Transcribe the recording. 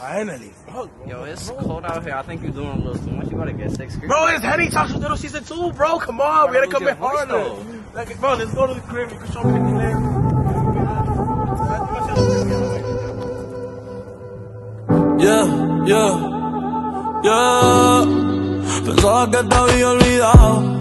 Finally, fuck. Bro. Yo, it's cold out here. I think you're doing a little too much. You gotta get six. Bro, it's Henny Talks with Ditto Season 2, bro. Come on, we gotta come in hard though. Like, bro, let's go to the crib. You can show me the Yeah, yeah, yeah. Pensaba que te había olvidado